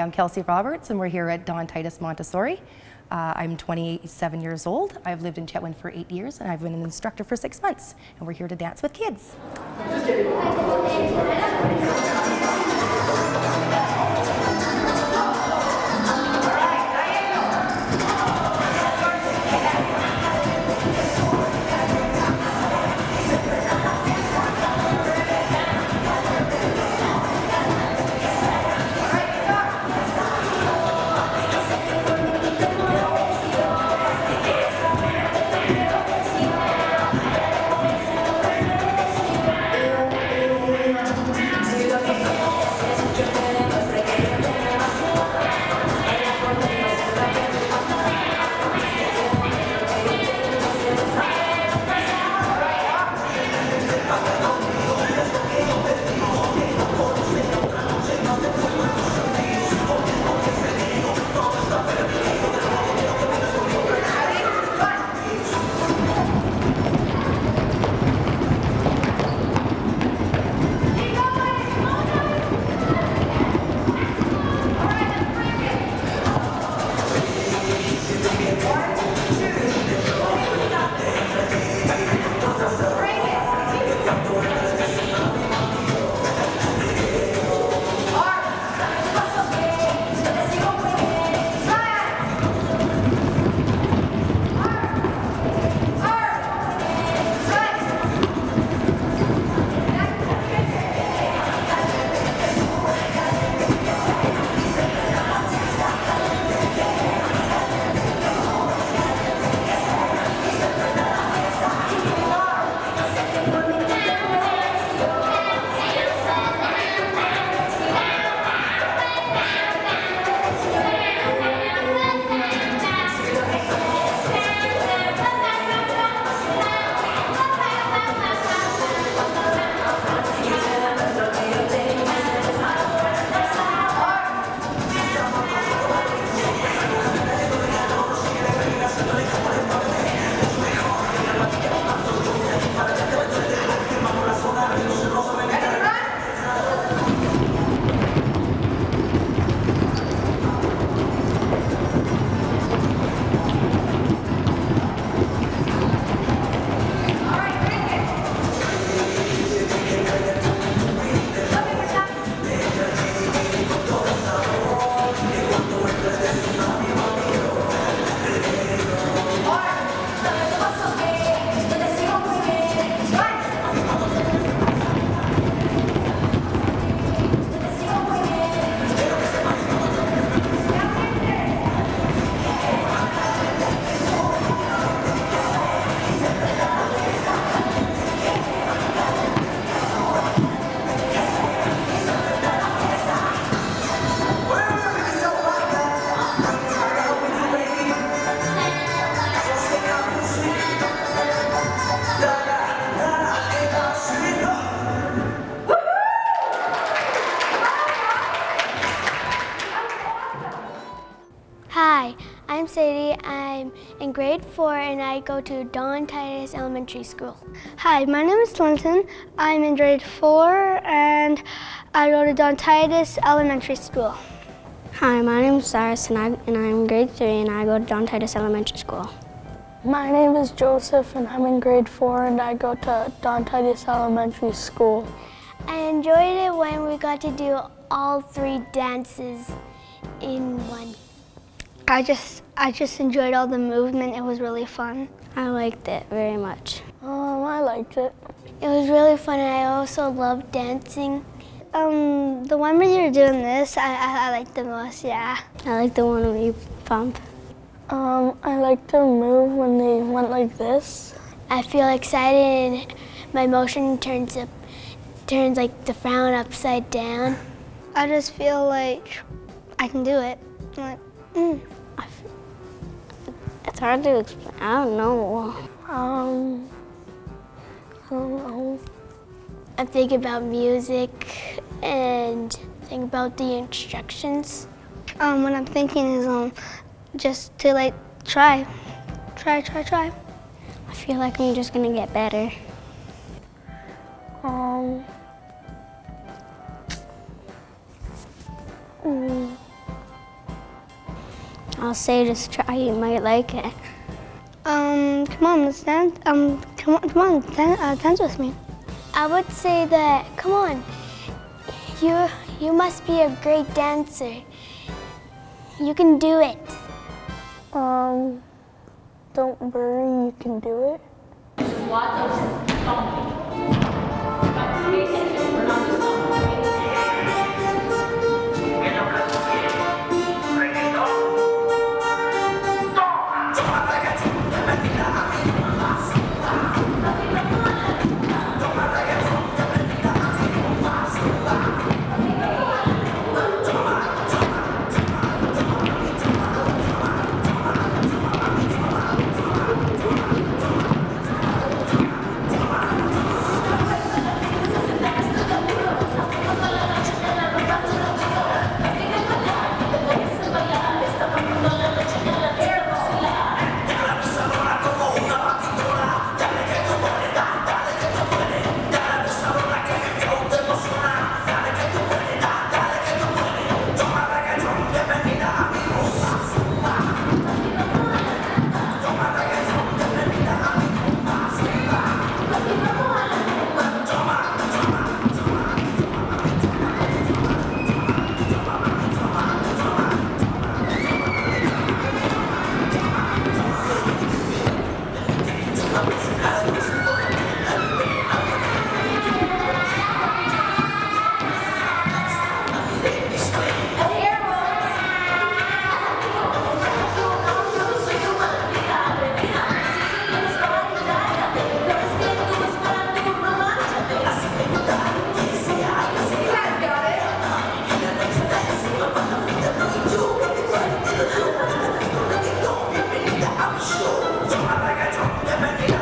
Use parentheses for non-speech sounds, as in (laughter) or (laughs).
I'm Kelsea Roberts and we're here at Don Titus Montessori. Uh, I'm 27 years old. I've lived in Chetwynd for eight years and I've been an instructor for six months. And we're here to dance with kids. I go to Don Titus Elementary School. Hi, my name is Clinton. I'm in grade four and I go to Don Titus Elementary School. Hi, my name is Cyrus and, I, and I'm in grade three and I go to Don Titus Elementary School. My name is Joseph and I'm in grade four and I go to Don Titus Elementary School. I enjoyed it when we got to do all three dances in one. I just I just enjoyed all the movement. It was really fun. I liked it very much. Um, I liked it. It was really fun and I also loved dancing. Um, the one where you're doing this, I, I, I like the most, yeah. I like the one where you pump. Um, I like to move when they went like this. I feel excited and my motion turns up, turns like the frown upside down. (laughs) I just feel like I can do it. Like, mm. It's hard to explain. I don't know. Um, I don't know. I think about music and think about the instructions. Um, what I'm thinking is um, just to like try, try, try, try. I feel like I'm just gonna get better. Um, mm, I'll say just try, you might like it. Um, come on, let's dance. Um, come on, come on, dan- uh, dance with me. I would say that, come on, you, you must be a great dancer. You can do it. Um, don't worry, you can do it. Lots of Abschluss, aber jetzt kommt der